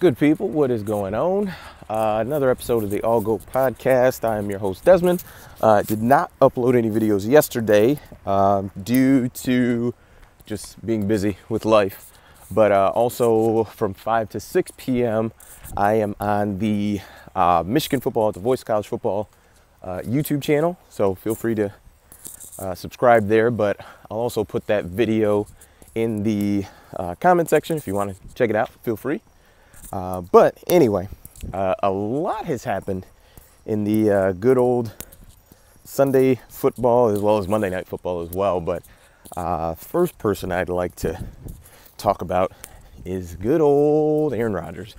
Good people, what is going on? Uh, another episode of the All Go podcast. I am your host, Desmond. Uh, did not upload any videos yesterday um, due to just being busy with life. But uh, also from 5 to 6 p.m., I am on the uh, Michigan Football, the Voice College Football uh, YouTube channel. So feel free to uh, subscribe there. But I'll also put that video in the comment section if you want to check it out. Feel free. Uh, but anyway, uh, a lot has happened in the uh, good old Sunday football as well as Monday night football as well. But uh, first person I'd like to talk about is good old Aaron Rodgers.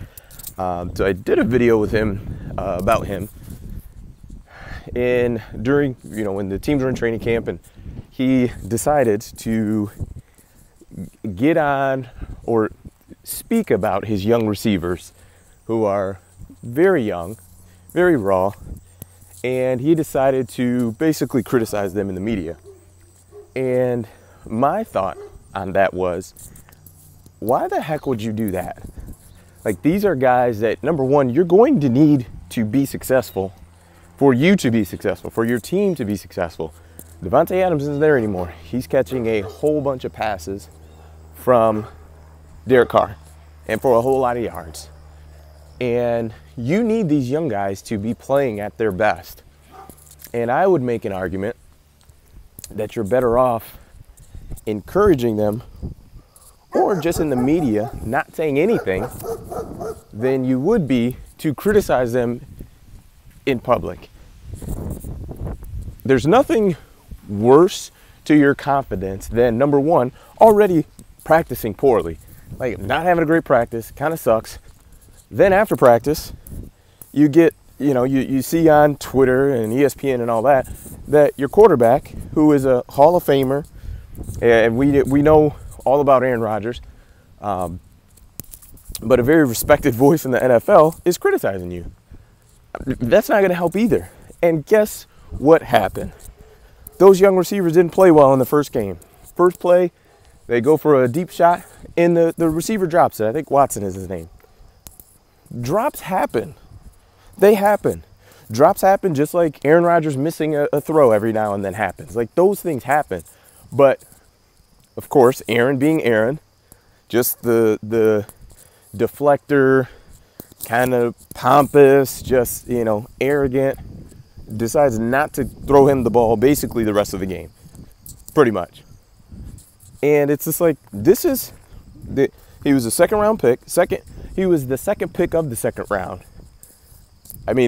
Um, so I did a video with him uh, about him in during you know when the teams were in training camp and he decided to get on or speak about his young receivers who are very young, very raw, and he decided to basically criticize them in the media. And my thought on that was, why the heck would you do that? Like, these are guys that, number one, you're going to need to be successful for you to be successful, for your team to be successful. Davante Adams isn't there anymore. He's catching a whole bunch of passes from Derek Carr and for a whole lot of yards. And you need these young guys to be playing at their best. And I would make an argument that you're better off encouraging them or just in the media not saying anything than you would be to criticize them in public. There's nothing worse to your confidence than number one, already practicing poorly like not having a great practice, kind of sucks. Then after practice, you get, you know, you, you see on Twitter and ESPN and all that, that your quarterback, who is a Hall of Famer, and we, we know all about Aaron Rodgers, um, but a very respected voice in the NFL, is criticizing you. That's not going to help either. And guess what happened? Those young receivers didn't play well in the first game. First play, they go for a deep shot, and the, the receiver drops it. I think Watson is his name. Drops happen. They happen. Drops happen just like Aaron Rodgers missing a, a throw every now and then happens. Like those things happen. But of course, Aaron being Aaron, just the the deflector, kind of pompous, just you know, arrogant, decides not to throw him the ball basically the rest of the game. Pretty much. And it's just like this is the he was a second round pick. Second, he was the second pick of the second round. I mean,